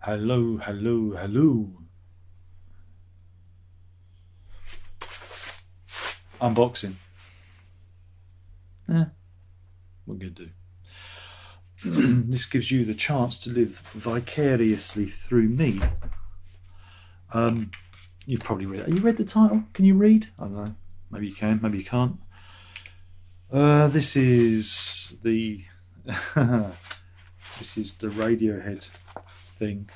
Hello, hello, hello. Unboxing. Eh, what going to do? this gives you the chance to live vicariously through me. Um, you've probably read it. You read the title? Can you read? I don't know. Maybe you can, maybe you can't. Uh, this is the this is the Radiohead thing.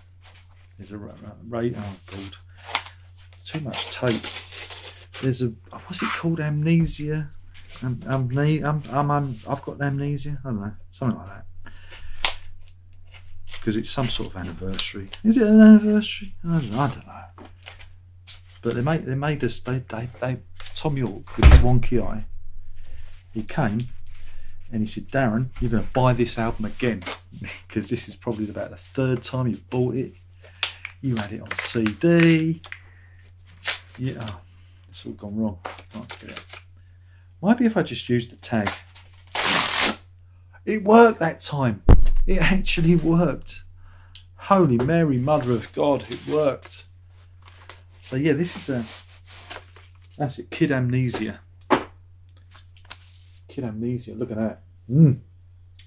There's a right. Oh god, too much tape. There's a what's it called? Amnesia. Am, amne, am, am, am, I've got amnesia. I don't know, something like that. Because it's some sort of anniversary. Is it an anniversary? I don't know. I don't know. But they made they made us. They they, they Thom Yorke with his wonky eye. He came and he said, Darren, you're going to buy this album again because this is probably about the third time you've bought it. You had it on CD. Yeah, it's all gone wrong. Maybe if I just used the tag. It worked that time. It actually worked. Holy Mary, Mother of God, it worked. So yeah, this is a that's it, Kid A Mnesia. Kid A Mnesia, look at that. Mmm.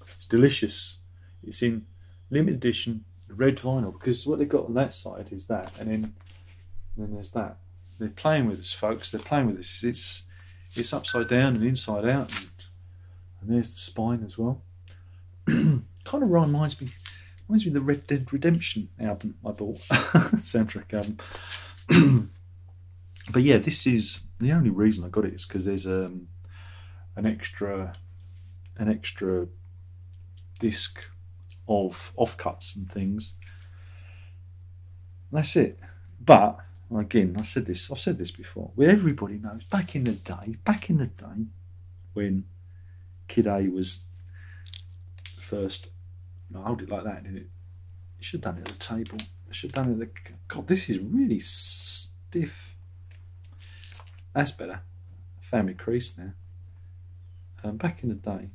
It's delicious. It's in limited edition red vinyl because what they've got on that side is that, and then and then there's that. They're playing with us, folks. They're playing with us. It's it's upside down and inside out, and, and there's the spine as well. kind of reminds me reminds me of the Red Dead Redemption album I bought, soundtrack album. but yeah, this is the only reason I got it is because there's um, an extra an extra disc of offcuts and things. That's it. But again, I said this. I've said this before. Well, everybody knows. Back in the day, back in the day, when Kid A was first. No, hold it like that, didn't it? You should have done it at the table. I should have done it. At the, God, this is really stiff. That's better. Family crease now. Um, back in the day,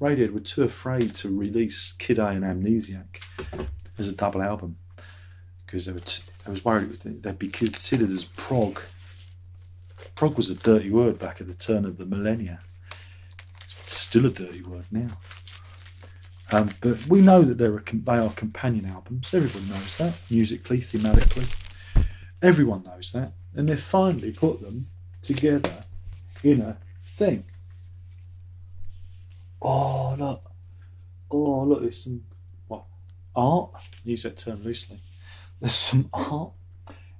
Radiohead were too afraid to release Kid A and Amnesiac as a double album because they were was worried they'd be considered as prog. Prog was a dirty word back at the turn of the millennia. It's still a dirty word now. Um, but we know that they're they are companion albums. Everyone knows that musically, thematically. Everyone knows that, and they've finally put them together in a thing. Oh look, oh look, there's some what art. use that term loosely. There's some art.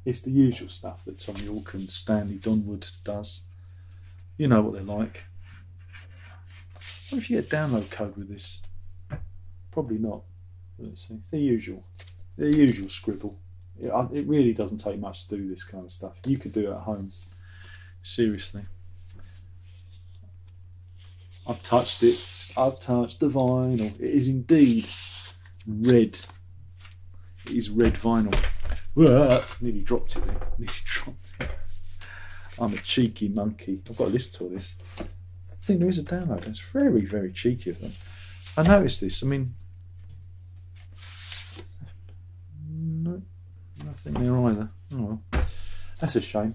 It's the usual stuff that Thom Yorke and Stanley Donwood does. You know what they're like. What if you get download code with this? Probably not. Let's see. It's the usual, the usual scribble. It, it really doesn't take much to do this kind of stuff. You could do it at home. Seriously. I've touched it. I've touched the vinyl. It is indeed red. It is red vinyl. Whoa, nearly dropped it there. Nearly dropped it. I'm a cheeky monkey. I've got to listen to all this. I think there is a download. It's very, very cheeky of them. I noticed this. I mean, no, nothing there either. Oh well, that's a shame.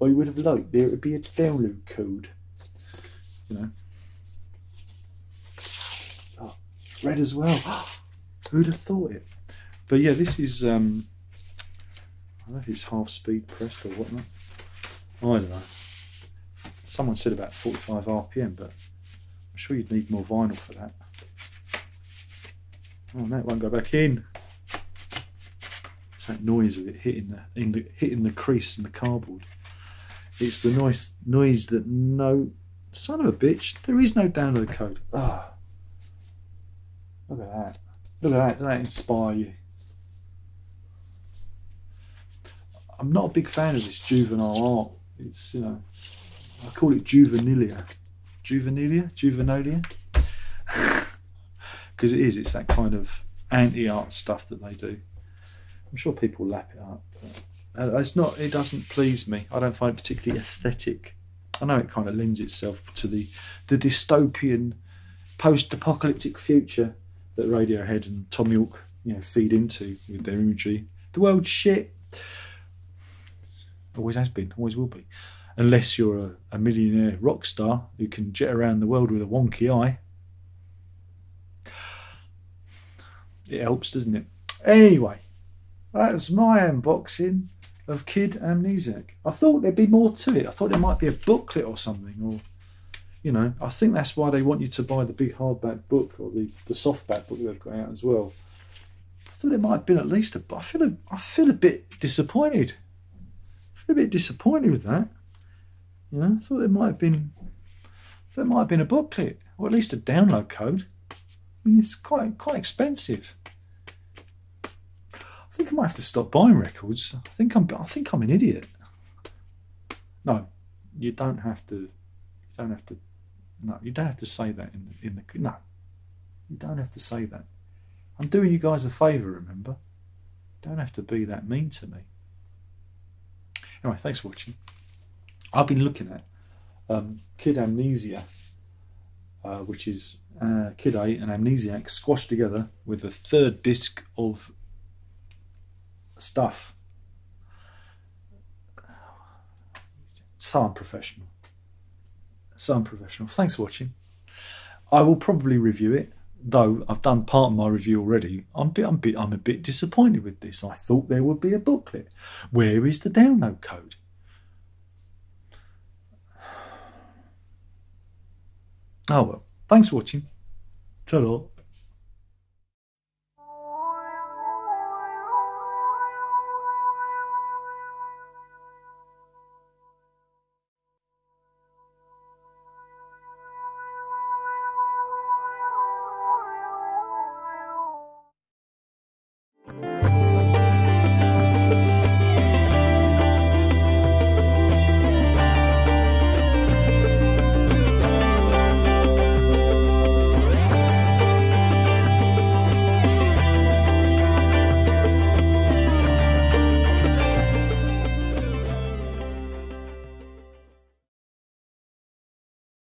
I would have liked there to be a download code. You know. Oh, red as well. Who'd have thought it? But yeah, this is um, I don't know if it's half speed pressed or whatnot. I don't know. Someone said about 45 RPM, but I'm sure you'd need more vinyl for that. Oh, that won't go back in. It's that noise of it hitting the, in the hitting the crease in the cardboard. It's the noise noise that no son of a bitch. There is no download code. Ah, oh, look at that. Look at that. Does that inspire you? I'm not a big fan of this juvenile art. It's you know, I call it juvenilia, juvenilia, juvenilia, because it is. It's that kind of anti-art stuff that they do. I'm sure people lap it up, but uh, it's not. It doesn't please me. I don't find it particularly aesthetic. I know it kind of lends itself to the the dystopian, post-apocalyptic future that Radiohead and Thom Yorke you know feed into with their imagery. The world's shit. Always has been, always will be. Unless you're a, a millionaire rock star who can jet around the world with a wonky eye. It helps, doesn't it? Anyway, that's my unboxing of Kid Amnesiac. I thought there'd be more to it. I thought there might be a booklet or something, or you know, I think that's why they want you to buy the big hardback book or the, the softback book they've got out as well. I thought it might have been at least a. I feel a, I feel a bit disappointed. I feel a bit disappointed with that. You know, I thought there might have been. Thought it might have been a booklet or at least a download code. I mean, it's quite quite expensive. I might have to stop buying records. I think I'm I think I'm an idiot. No, you don't have to. You don't have to. No, you don't have to say that in the, in the no. You don't have to say that. I'm doing you guys a favour. Remember, you don't have to be that mean to me. Anyway, thanks for watching. I've been looking at um, Kid A Mnesia, uh, which is uh, Kid A and Amnesiac squashed together with a third disc of stuff. So unprofessional. So unprofessional. Thanks for watching. I will probably review it, though I've done part of my review already. I'm bit, I'm bit, I'm a bit disappointed with this. I thought there would be a booklet. Where is the download code? Oh well. Thanks for watching. ta